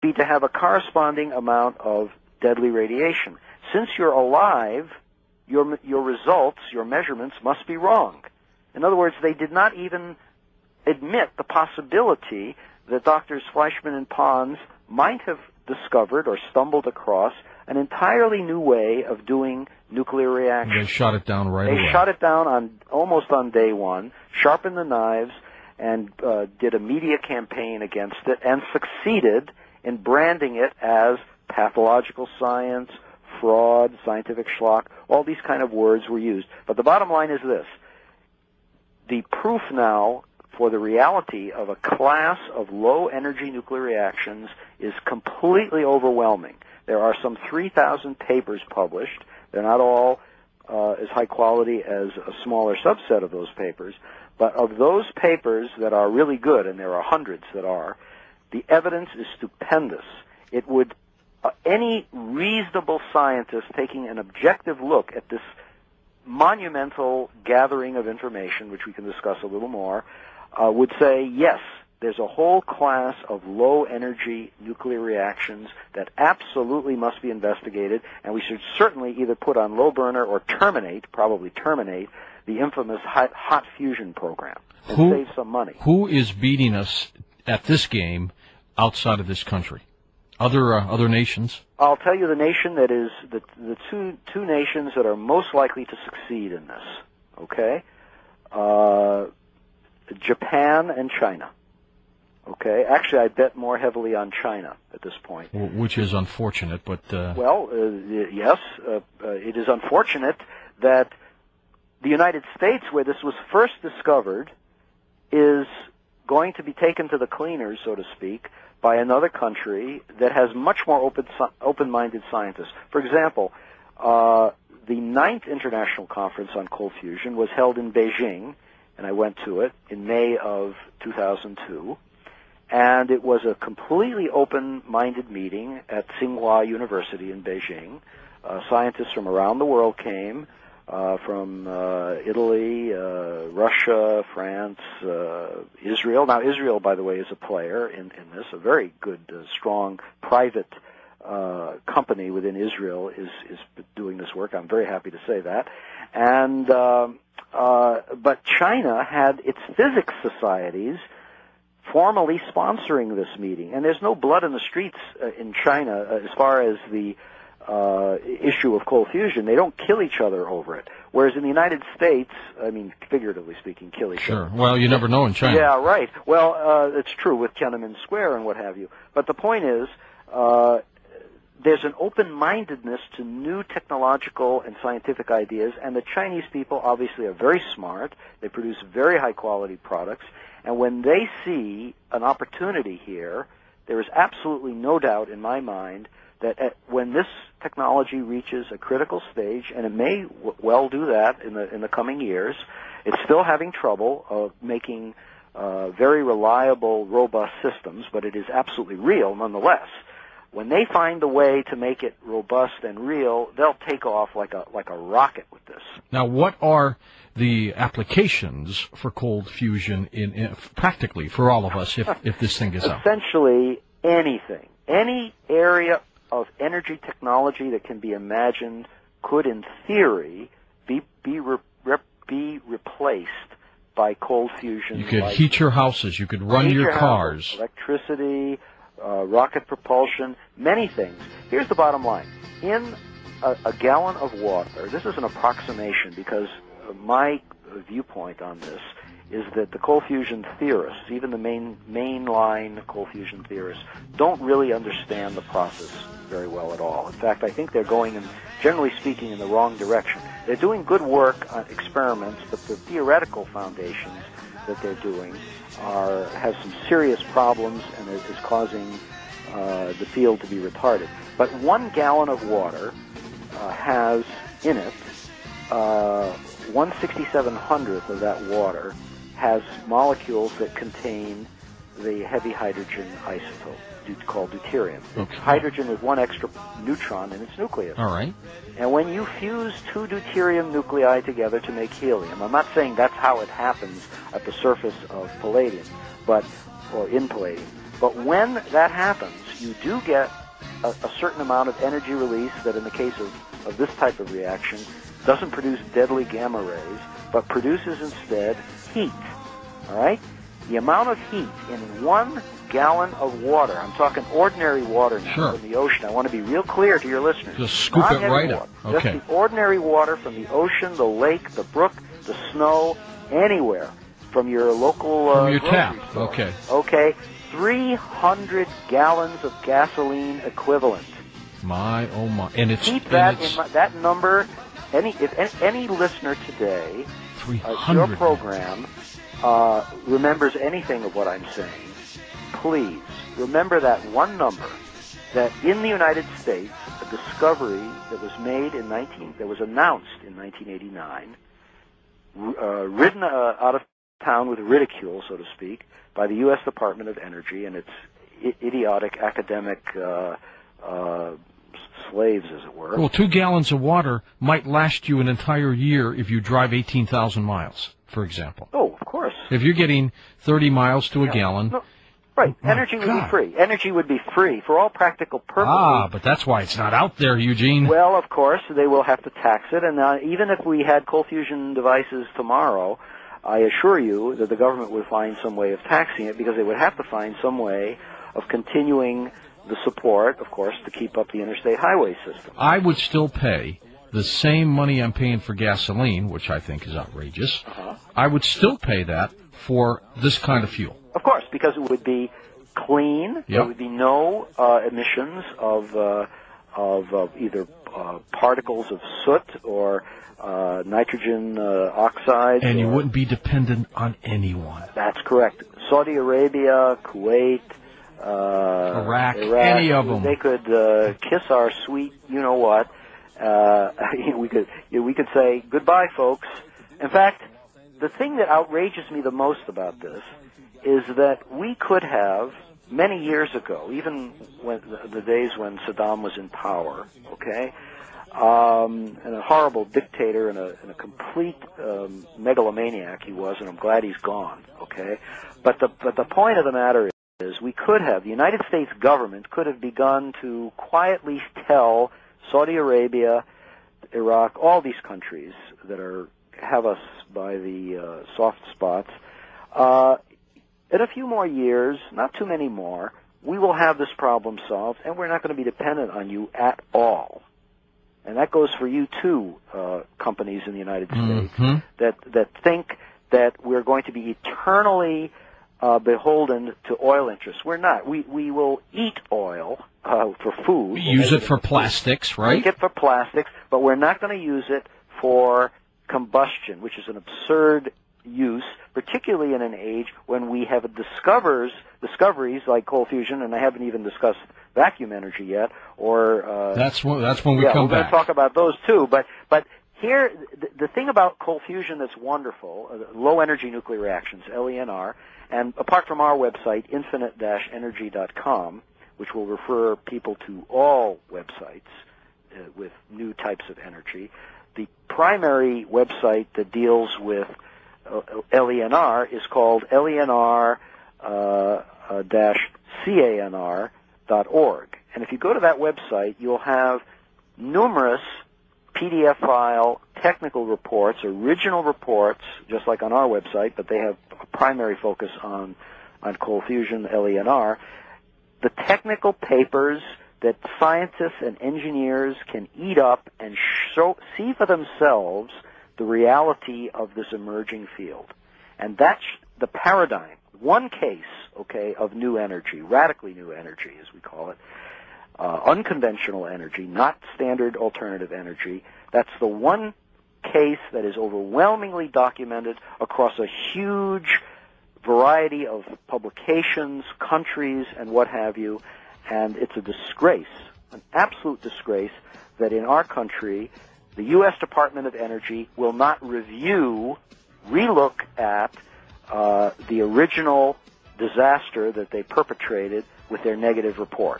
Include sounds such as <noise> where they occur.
be to have a corresponding amount of deadly radiation. Since you're alive, your, your results, your measurements must be wrong. In other words, they did not even admit the possibility that doctors Fleischmann and Pons might have discovered or stumbled across an entirely new way of doing nuclear reactions. They shot it down right they away. shot it down on almost on day one, sharpened the knives, and uh, did a media campaign against it, and succeeded in branding it as pathological science, fraud, scientific schlock. All these kind of words were used. But the bottom line is this: the proof now for the reality of a class of low energy nuclear reactions is completely overwhelming. There are some 3,000 papers published. They're not all uh, as high quality as a smaller subset of those papers, but of those papers that are really good, and there are hundreds that are, the evidence is stupendous. It would uh, any reasonable scientist taking an objective look at this monumental gathering of information, which we can discuss a little more, uh, would say yes, there's a whole class of low energy nuclear reactions that absolutely must be investigated, and we should certainly either put on low burner or terminate, probably terminate, the infamous hot, hot fusion program and Who- save some money. Who is beating us at this game outside of this country? Other uh, other nations? I'll tell you the nation that is the the two two nations that are most likely to succeed in this. Okay, uh, Japan and China. Okay, actually, I bet more heavily on China at this point. Which is unfortunate, but uh, Well, uh, yes, uh, uh, it is unfortunate that the United States, where this was first discovered, is going to be taken to the cleaners, so to speak, by another country that has much more open, open-minded scientists. For example, uh, the ninth international conference on cold fusion was held in Beijing, and I went to it in May of 2002 and it was a completely open-minded meeting at Tsinghua University in Beijing. Uh, scientists from around the world came, uh, from uh, Italy, uh, Russia, France, uh, Israel. Now, Israel, by the way, is a player in, in this. A very good, uh, strong private uh, company within Israel is is doing this work. I'm very happy to say that. And um, but China had its physics societies formally sponsoring this meeting, and there's no blood in the streets in China as far as the uh, issue of cold fusion. They don't kill each other over it. Whereas in the United States, I mean, figuratively speaking, kill each other. sure. Well, you never know in China. Yeah, right. Well, uh, it's true with Tiananmen Square and what have you. But the point is, uh, there's an open-mindedness to new technological and scientific ideas, and the Chinese people obviously are very smart. They produce very high-quality products, and when they see an opportunity here, there is absolutely no doubt in my mind that at, when this technology reaches a critical stage, and it may w- well do that in the in the coming years, it's still having trouble of making uh, very reliable, robust systems, but it is absolutely real nonetheless. When they find the way to make it robust and real, they'll take off like a like a rocket with this. Now, what are the applications for cold fusion in, in practically for all of us if, if this thing is out? Essentially anything, any area of energy technology that can be imagined could, in theory, be be re, rep, be replaced by cold fusion. You could like heat your houses. You could run your house, cars. electricity, uh, rocket propulsion, many things. Here's the bottom line: in a, a gallon of water, this is an approximation because my viewpoint on this is that the cold fusion theorists, even the main mainline cold fusion theorists, don't really understand the process very well at all. In fact, I think they're going in, generally speaking, in the wrong direction. They're doing good work on experiments, but the theoretical foundations that they're doing are have some serious problems and is, is causing uh, the field to be retarded. But one gallon of water uh, has in it uh, one sixty seven hundredth of that water has molecules that contain the heavy hydrogen isotope du- called deuterium. Okay. Hydrogen with one extra neutron in its nucleus. All right. And when you fuse two deuterium nuclei together to make helium, I'm not saying that's how it happens at the surface of palladium, but or in palladium. But when that happens, you do get a, a certain amount of energy release that, in the case of, of this type of reaction, doesn't produce deadly gamma rays, but produces instead heat. All right? The amount of heat in one gallon of water, I'm talking ordinary water now Sure. from the ocean. I want to be real clear to your listeners. Just scoop Not it right water. up. Okay. Just the ordinary water from the ocean, the lake, the brook, the snow, anywhere from your local uh, From your tap. store. Okay. Okay. 300 gallons of gasoline equivalent. My oh my, and it's Keep that it's in mind. That number. Any if any, any listener today, three uh, your program, uh, remembers anything of what I'm saying, please remember that one number. That in the United States, a discovery that was made in 19 that was announced in 1989, r- uh, ridden uh, out of town with ridicule, so to speak, by the U.S. Department of Energy and its idiotic academic uh, uh, slaves, as it were. Well, two gallons of water might last you an entire year if you drive eighteen thousand miles, for example. Oh, course. If you're getting thirty miles to a Yeah. gallon, No, right. My Energy would be free. Energy would be free for all practical purposes. ah, but that's why it's not out there, Eugene. Well, of course, they will have to tax it, and uh, even if we had cold fusion devices tomorrow, I assure you that the government would find some way of taxing it because they would have to find some way of continuing the support, of course, to keep up the interstate highway system. I would still pay the same money I'm paying for gasoline, which I think is outrageous. Uh-huh. I would still pay that for this kind of fuel. Of course, because it would be clean. There would be no uh, emissions of uh, of uh, either uh, particles of soot or uh, nitrogen uh, oxides. And you or- wouldn't be dependent on anyone. That's correct. Saudi Arabia, Kuwait, uh, Iraq, any of 'em. They could uh, kiss our sweet, you know what. Uh, <laughs> we could you know, we could say goodbye, folks. In fact, the thing that outrages me the most about this is that we could have many years ago, even when the, days when Saddam was in power, okay, um, and a horrible dictator and a, and a complete um, megalomaniac he was, and I'm glad he's gone. Okay, but the but the point of the matter is, we could have the United States government could have begun to quietly tell Saudi Arabia, Iraq, all these countries that are have us by the uh, soft spots. Uh, in a few more years, not too many more, we will have this problem solved, and we're not going to be dependent on you at all. And that goes for you too, uh, companies in the United States Mhm. that that think that we're going to be eternally uh, beholden to oil interests. We're not. We we will eat oil uh, for food. We use it for plastics, right? Make it for plastics, but we're not going to use it for combustion, which is an absurd use, particularly in an age when we have discovers discoveries like cold fusion, and I haven't even discussed vacuum energy yet, or uh, That's when that's when we yeah, come we're going back. to talk about those too. But but here, the, the thing about cold fusion that's wonderful, uh, low energy nuclear reactions, LENR, and apart from our website, infinite-energy.com, which will refer people to all websites uh, with new types of energy, the primary website that deals with uh, LENR is called LENR uh, uh. And if you go to that website, you'll have numerous PDF file technical reports, original reports, just like on our website, but they have a primary focus on on cold fusion, LENR. The technical papers that scientists and engineers can eat up and show, see for themselves the reality of this emerging field. And that's the paradigm. One case, okay, of new energy, radically new energy, as we call it, uh, unconventional energy, not standard alternative energy. That's the one case that is overwhelmingly documented across a huge variety of publications, countries, and what have you. And it's a disgrace, an absolute disgrace, that in our country, the U.S. Department of Energy will not review, relook at uh, the original disaster that they perpetrated with their negative report.